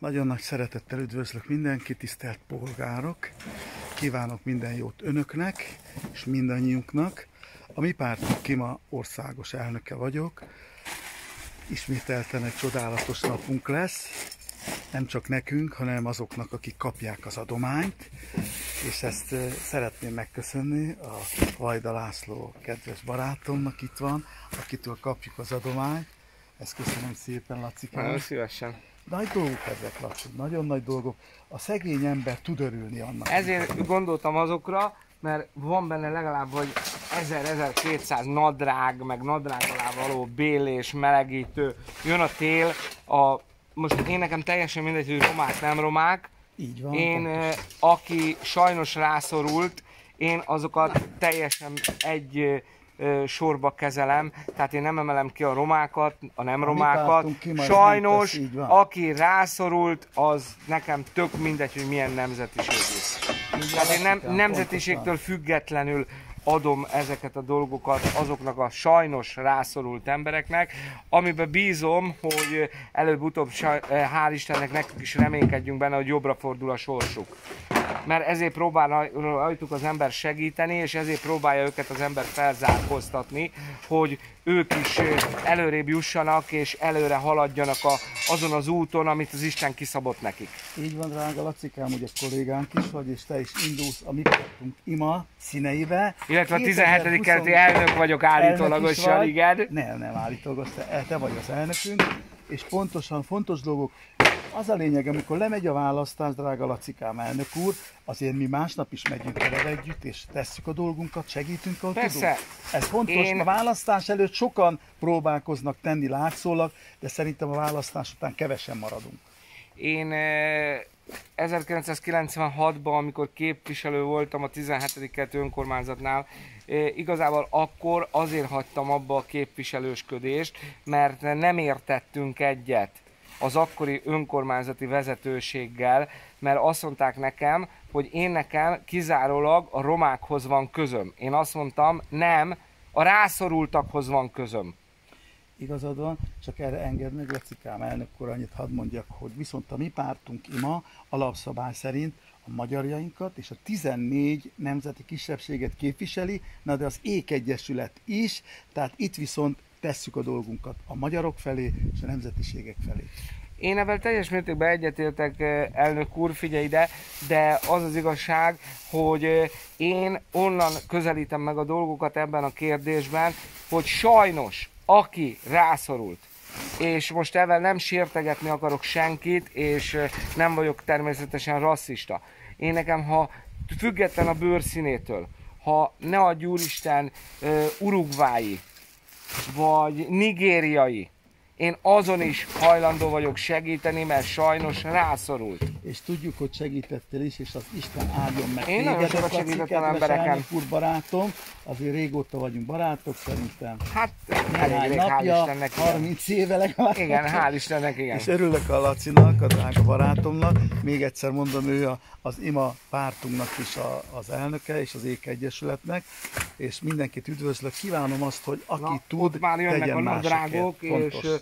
Nagyon nagy szeretettel üdvözlök mindenkit, tisztelt polgárok! Kívánok minden jót önöknek és mindannyiunknak. A mi pártunk Kima országos elnöke vagyok. Ismételten egy csodálatos napunk lesz. Nem csak nekünk, hanem azoknak, akik kapják az adományt. És ezt szeretném megköszönni a Vajda László kedves barátomnak itt van, akitől kapjuk az adományt. Ezt köszönöm szépen, Laci. Nagyon szívesen. Nagy dolgok ezek, Laci, nagyon nagy dolgok. A szegény ember tud örülni annak. Ezért gondoltam azokra, mert van benne legalább, hogy 1000-1200 nadrág, meg nadrág alá való bélés, melegítő. Jön a tél, a, most én nekem teljesen mindegy, hogy romák, nem romák. Így van. Én, pontos. eh, aki sajnos rászorult, én azokat teljesen egy eh, sorba kezelem, tehát én nem emelem ki a romákat, a nem romákat. ki Sajnos, tesz, aki rászorult, az nekem tök mindegy, hogy milyen nemzetiségű. Tehát én nem, nemzetiségtől függetlenül adom ezeket a dolgokat azoknak a sajnos rászorult embereknek, amiben bízom, hogy előbb-utóbb, hál' Istennek nekünk is reménykedjünk benne, hogy jobbra fordul a sorsuk. Mert ezért próbál raj- rajtuk az ember segíteni, és ezért próbálja őket az ember felzárkóztatni, hogy ők is előrébb jussanak, és előre haladjanak a, azon az úton, amit az Isten kiszabott nekik. Így van, drága Lacikám, ugye kollégánk is vagy, és te is indulsz a mi ima színeibe. Illetve a 2020 17. kerületi elnök vagyok állítólagosan, vagy. igen. Nem, nem állítólagos, te, te vagy az elnökünk, és pontosan fontos dolgok. Az a lényeg, amikor lemegy a választás, drága Lacikám elnök úr, azért mi másnap is megyünk vele együtt, és tesszük a dolgunkat, segítünk, ahol Persze. tudunk. Ez fontos, Én- a választás előtt sokan próbálkoznak tenni látszólag, de szerintem a választás után kevesen maradunk. Én eh, 1996-ban, amikor képviselő voltam a 17. kerületi önkormányzatnál, eh, igazából akkor azért hagytam abba a képviselősködést, mert nem értettünk egyet az akkori önkormányzati vezetőséggel, mert azt mondták nekem, hogy én nekem kizárólag a romákhoz van közöm. Én azt mondtam, nem, a rászorultakhoz van közöm. Igazad van, csak erre engedd meg, Lacikám elnök úr, annyit hadd mondjak, hogy viszont a mi pártunk ima alapszabály szerint a magyarjainkat és a 14 nemzeti kisebbséget képviseli, na de az Ék Egyesület is, tehát itt viszont tesszük a dolgunkat a magyarok felé és a nemzetiségek felé. Én ebben teljes mértékben egyetértek, eh, elnök úr, figyelj ide, de az az igazság, hogy eh, én onnan közelítem meg a dolgokat ebben a kérdésben, hogy sajnos, aki rászorult, és most ebben nem sértegetni akarok senkit, és nem vagyok természetesen rasszista. Én nekem, ha független a bőrszínétől, ha ne adj úristen eh, urugvái, vagy nigériai, én azon is hajlandó vagyok segíteni, mert sajnos rászorult. És tudjuk, hogy segítettél is, és az Isten áldjon meg Én nagyon sokat segítettem embereken. úr, barátom, azért régóta vagyunk barátok, szerintem. Hát, elég rég, hál' napja, Istennek. igen. 30 éve legalább. Igen, hál' Istennek, igen. És örülök a Lacinak, a drága barátomnak. Még egyszer mondom, ő a, az IMA pártunknak is a, az elnöke, és az Ék Egyesületnek. És mindenkit üdvözlök. Kívánom azt, hogy aki Na, tud, már jönnek tegyen a nadrágok, és